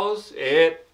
how's it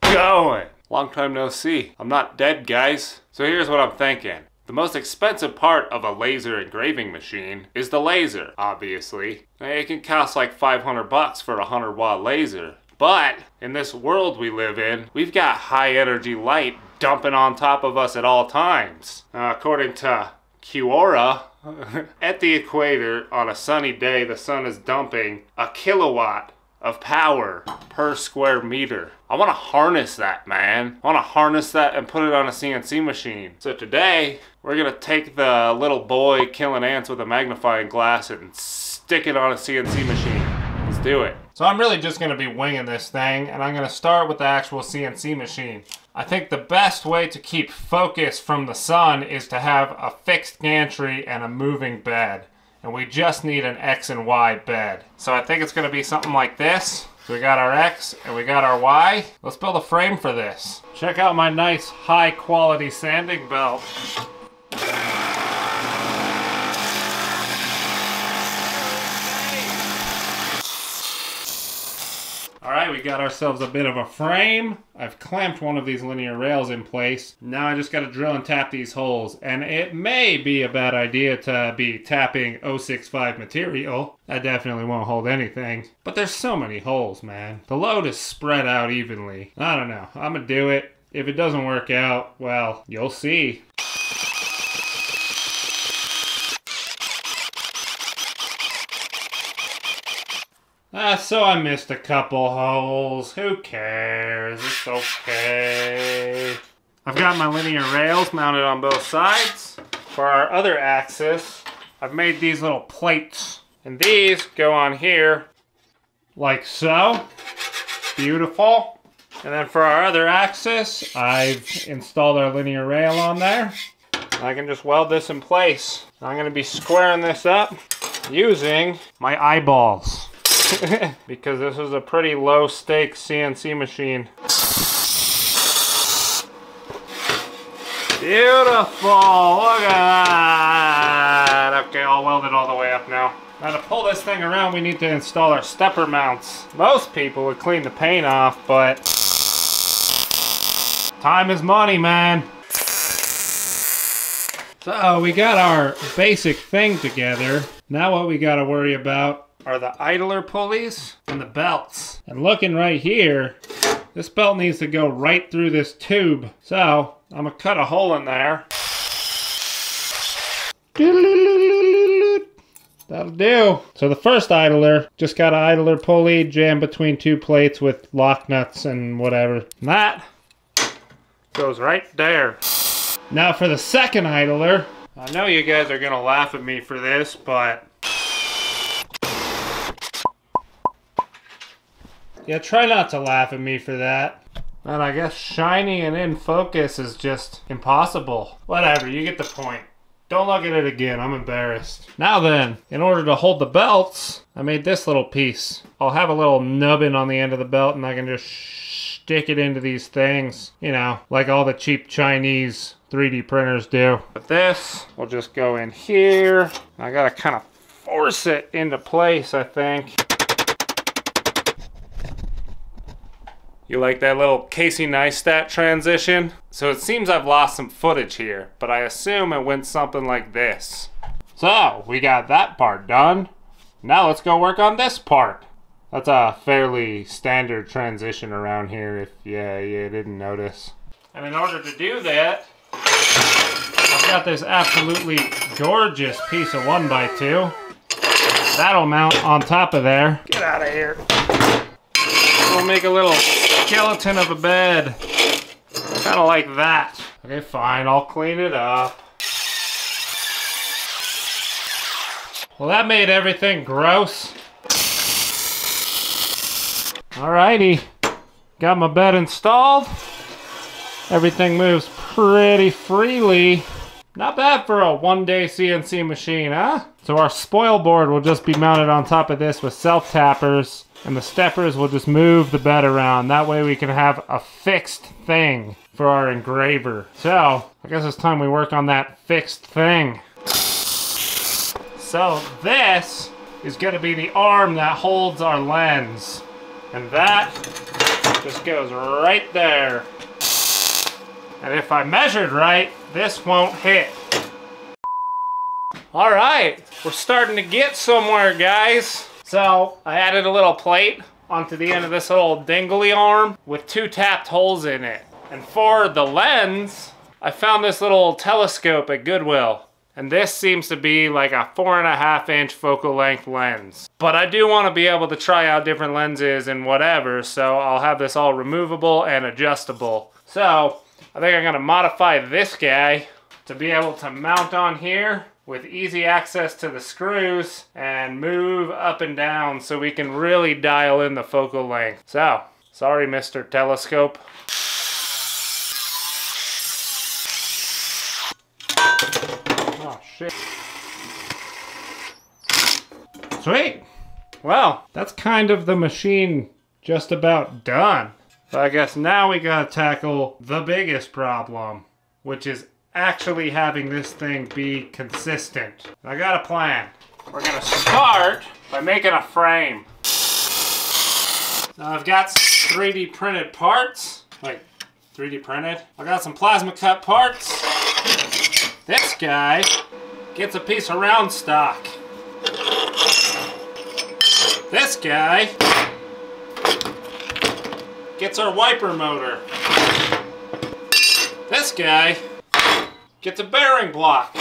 going? Long time no see. I'm not dead, guys. So here's what I'm thinking. The most expensive part of a laser engraving machine is the laser, obviously. It can cost like 500 bucks for a 100 watt laser. But in this world we live in, we've got high energy light dumping on top of us at all times. Uh, according to Quora, at the equator on a sunny day, the sun is dumping a kilowatt of power per square meter. I want to harness that, man. I want to harness that and put it on a CNC machine. So today, we're going to take the little boy killing ants with a magnifying glass and stick it on a CNC machine. Let's do it. So I'm really just going to be winging this thing, and I'm going to start with the actual CNC machine. I think the best way to keep focus from the sun is to have a fixed gantry and a moving bed and we just need an X and Y bed. So I think it's gonna be something like this. So we got our X and we got our Y. Let's build a frame for this. Check out my nice high quality sanding belt. All right, we got ourselves a bit of a frame. I've clamped one of these linear rails in place. Now I just got to drill and tap these holes. And it may be a bad idea to be tapping 065 material. That definitely won't hold anything. But there's so many holes, man. The load is spread out evenly. I don't know. I'm to do it. If it doesn't work out, well, you'll see. Ah, so I missed a couple holes. Who cares? It's okay. I've got my linear rails mounted on both sides. For our other axis, I've made these little plates. And these go on here, like so. Beautiful. And then for our other axis, I've installed our linear rail on there. I can just weld this in place. I'm gonna be squaring this up using my eyeballs. because this is a pretty low stakes CNC machine. Beautiful, look at that. Okay, I'll weld it all the way up now. Now to pull this thing around, we need to install our stepper mounts. Most people would clean the paint off, but time is money, man. So we got our basic thing together. Now what we gotta worry about are the idler pulleys and the belts. And looking right here, this belt needs to go right through this tube. So I'm gonna cut a hole in there. That'll do. So the first idler just got an idler pulley jammed between two plates with lock nuts and whatever. And that goes right there. Now for the second idler, I know you guys are gonna laugh at me for this, but Yeah, try not to laugh at me for that. And I guess shiny and in focus is just impossible. Whatever, you get the point. Don't look at it again, I'm embarrassed. Now then, in order to hold the belts, I made this little piece. I'll have a little nubbin on the end of the belt and I can just stick it into these things. You know, like all the cheap Chinese 3D printers do. But this will just go in here. I gotta kind of force it into place, I think. You like that little Casey Neistat transition? So it seems I've lost some footage here, but I assume it went something like this. So, we got that part done. Now let's go work on this part. That's a fairly standard transition around here if yeah, you didn't notice. And in order to do that, I've got this absolutely gorgeous piece of 1x2. That'll mount on top of there. Get out of here. We'll make a little skeleton of a bed. Kind of like that. Okay, fine, I'll clean it up. Well, that made everything gross. Alrighty, got my bed installed. Everything moves pretty freely. Not bad for a one-day CNC machine, huh? So our spoil board will just be mounted on top of this with self-tappers and the steppers will just move the bed around. That way we can have a fixed thing for our engraver. So, I guess it's time we work on that fixed thing. So this is gonna be the arm that holds our lens. And that just goes right there. And if I measured right, this won't hit. All right, we're starting to get somewhere, guys. So I added a little plate onto the end of this little dingly arm with two tapped holes in it. And for the lens, I found this little telescope at Goodwill. And this seems to be like a four and a half inch focal length lens. But I do want to be able to try out different lenses and whatever, so I'll have this all removable and adjustable. So, I think I'm going to modify this guy to be able to mount on here with easy access to the screws and move up and down so we can really dial in the focal length. So, sorry Mr. Telescope. Oh shit. Sweet! Well, that's kind of the machine just about done. So I guess now we gotta tackle the biggest problem, which is actually having this thing be consistent. I got a plan. We're gonna start by making a frame. Now I've got 3D printed parts, like 3D printed. I got some plasma cut parts. This guy gets a piece of round stock. This guy gets our wiper motor. This guy gets a bearing block.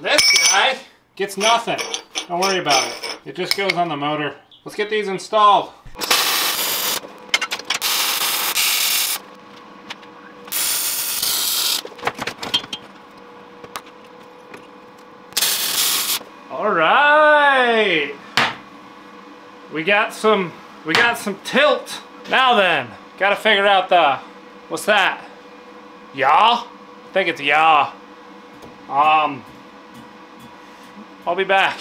This guy gets nothing. Don't worry about it. It just goes on the motor. Let's get these installed. All right. We got some we got some tilt. Now then, gotta figure out the what's that? Yaw? I think it's yaw. Um I'll be back.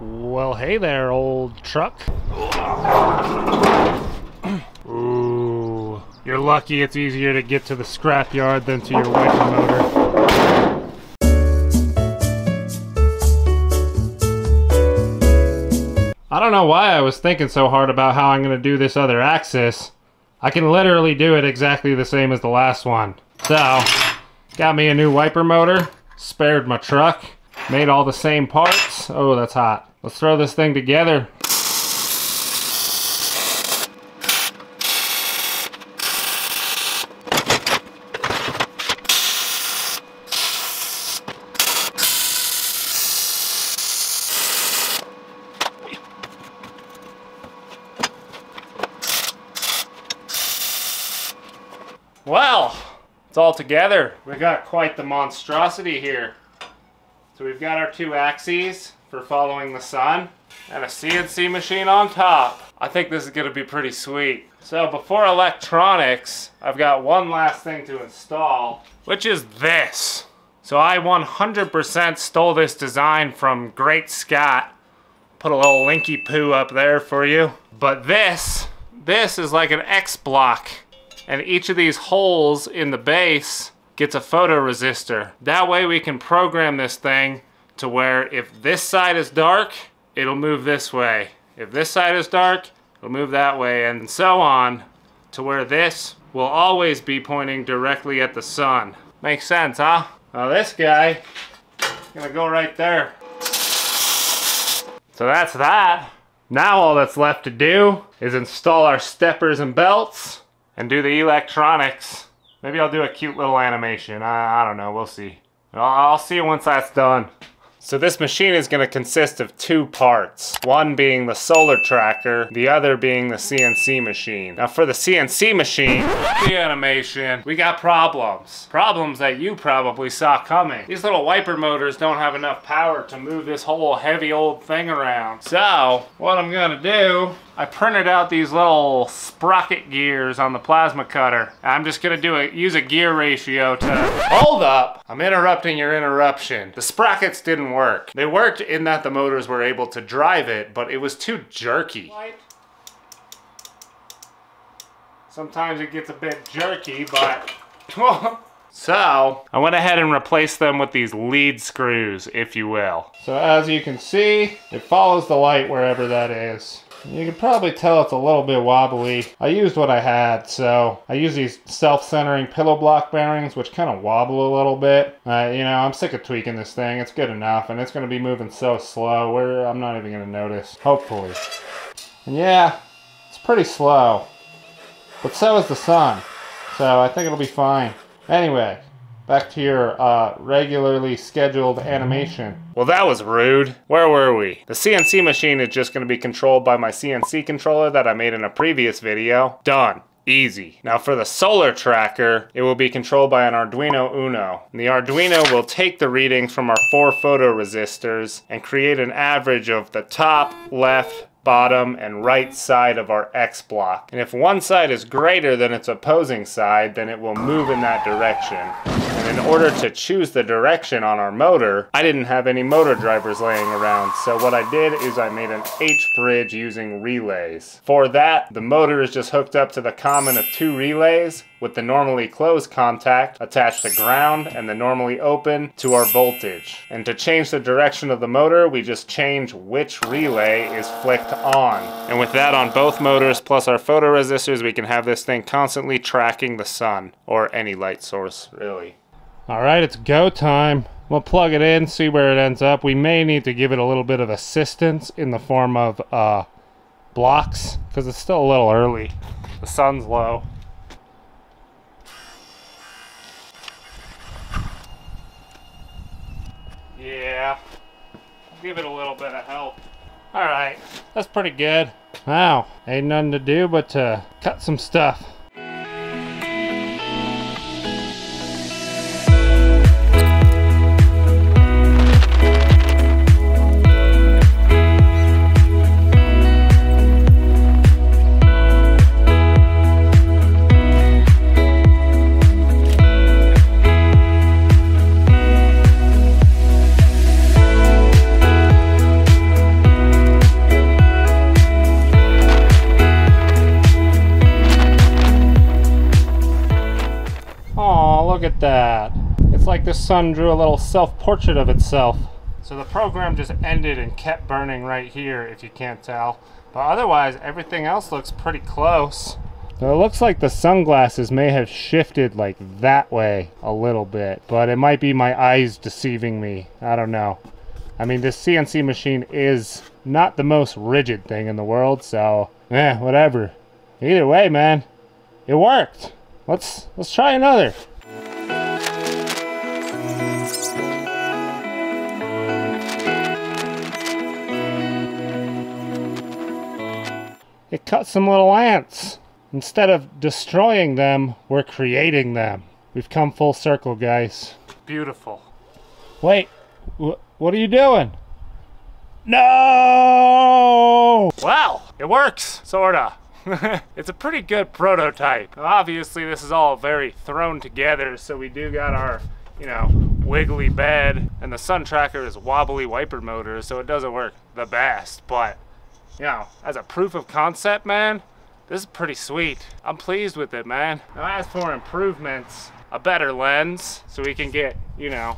Well, hey there, old truck. Ooh. You're lucky it's easier to get to the scrapyard than to your wiper motor. I don't know why I was thinking so hard about how I'm going to do this other axis. I can literally do it exactly the same as the last one. So, got me a new wiper motor, spared my truck, made all the same parts. Oh, that's hot. Let's throw this thing together. Well, it's all together. We got quite the monstrosity here. So we've got our two axes for following the sun and a CNC machine on top. I think this is going to be pretty sweet. So before electronics, I've got one last thing to install, which is this. So I 100% stole this design from Great Scott. Put a little linky poo up there for you. But this, this is like an X block and each of these holes in the base gets a photoresistor. That way we can program this thing to where if this side is dark, it'll move this way. If this side is dark, it'll move that way and so on to where this will always be pointing directly at the sun. Makes sense, huh? Now this guy, gonna go right there. So that's that. Now all that's left to do is install our steppers and belts and do the electronics. Maybe I'll do a cute little animation. I, I don't know. We'll see. I'll, I'll see once that's done. So this machine is going to consist of two parts. One being the solar tracker, the other being the CNC machine. Now for the CNC machine, the animation, we got problems. Problems that you probably saw coming. These little wiper motors don't have enough power to move this whole heavy old thing around. So what I'm going to do I printed out these little sprocket gears on the plasma cutter. I'm just gonna do a use a gear ratio to hold up. I'm interrupting your interruption. The sprockets didn't work. They worked in that the motors were able to drive it, but it was too jerky. Sometimes it gets a bit jerky, but So, I went ahead and replaced them with these lead screws, if you will. So as you can see, it follows the light wherever that is. You can probably tell it's a little bit wobbly. I used what I had, so I use these self-centering pillow block bearings, which kind of wobble a little bit. Uh, you know, I'm sick of tweaking this thing. It's good enough, and it's going to be moving so slow where I'm not even going to notice, hopefully. And yeah, it's pretty slow. But so is the sun, so I think it'll be fine. Anyway, back to your uh, regularly scheduled animation. Well, that was rude. Where were we? The CNC machine is just going to be controlled by my CNC controller that I made in a previous video. Done. Easy. Now for the solar tracker, it will be controlled by an Arduino Uno. And the Arduino will take the readings from our four photoresistors and create an average of the top, left, bottom, and right side of our X block. And if one side is greater than its opposing side, then it will move in that direction. In order to choose the direction on our motor, I didn't have any motor drivers laying around. So what I did is I made an H-bridge using relays. For that, the motor is just hooked up to the common of two relays with the normally closed contact attached to ground and the normally open to our voltage. And to change the direction of the motor, we just change which relay is flicked on. And with that on both motors plus our photoresistors, we can have this thing constantly tracking the sun or any light source, really. All right, it's go time. We'll plug it in, see where it ends up. We may need to give it a little bit of assistance in the form of uh, blocks because it's still a little early. The sun's low. Yeah, give it a little bit of help. All right, that's pretty good. Wow, ain't nothing to do but to cut some stuff. Sun drew a little self-portrait of itself. So the program just ended and kept burning right here, if you can't tell. But otherwise, everything else looks pretty close. So it looks like the sunglasses may have shifted like that way a little bit. But it might be my eyes deceiving me. I don't know. I mean, this CNC machine is not the most rigid thing in the world, so eh, whatever. Either way, man, it worked. Let's let's try another. It cut some little ants. Instead of destroying them, we're creating them. We've come full circle, guys. Beautiful. Wait, wh- what are you doing? No! Well, it works, sorta. it's a pretty good prototype. Obviously, this is all very thrown together, so we do got our, you know, wiggly bed, and the sun tracker is wobbly wiper motor, so it doesn't work the best, but, you know, as a proof of concept, man, this is pretty sweet. I'm pleased with it, man. Now, as for improvements, a better lens, so we can get, you know,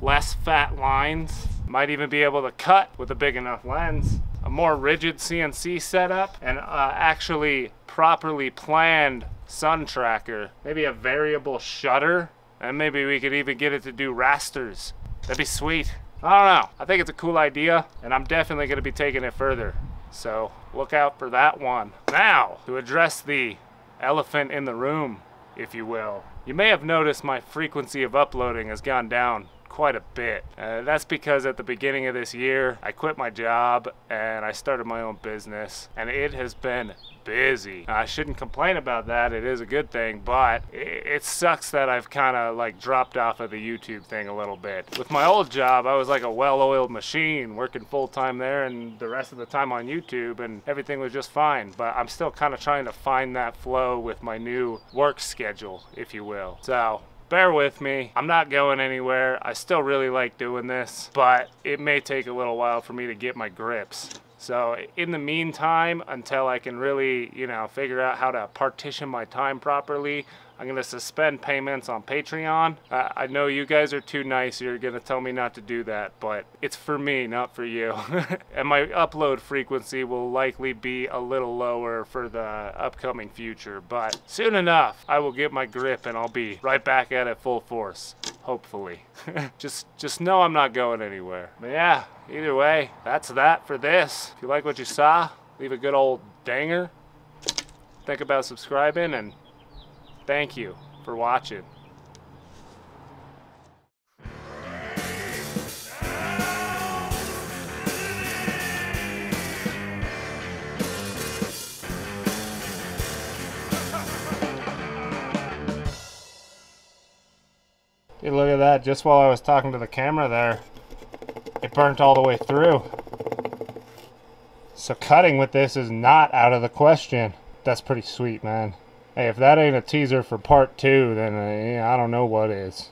less fat lines. Might even be able to cut with a big enough lens. A more rigid CNC setup and uh, actually properly planned sun tracker. Maybe a variable shutter and maybe we could even get it to do rasters. That'd be sweet. I don't know. I think it's a cool idea and I'm definitely going to be taking it further. So look out for that one. Now, to address the elephant in the room, if you will. You may have noticed my frequency of uploading has gone down quite a bit. Uh, that's because at the beginning of this year, I quit my job and I started my own business, and it has been busy. I shouldn't complain about that. It is a good thing, but it, it sucks that I've kind of like dropped off of the YouTube thing a little bit. With my old job, I was like a well-oiled machine, working full time there and the rest of the time on YouTube, and everything was just fine. But I'm still kind of trying to find that flow with my new work schedule, if you will. So bear with me. I'm not going anywhere. I still really like doing this, but it may take a little while for me to get my grips. So in the meantime, until I can really, you know, figure out how to partition my time properly, I'm going to suspend payments on Patreon. I know you guys are too nice. You're going to tell me not to do that, but it's for me, not for you. and my upload frequency will likely be a little lower for the upcoming future, but soon enough, I will get my grip and I'll be right back at it full force. Hopefully. just just know I'm not going anywhere. But yeah, either way, that's that for this. If you like what you saw, leave a good old danger. Think about subscribing and Thank you for watching. That. Just while I was talking to the camera there, it burnt all the way through. So cutting with this is not out of the question. That's pretty sweet, man. Hey, if that ain't a teaser for part two, then uh, yeah, I don't know what is.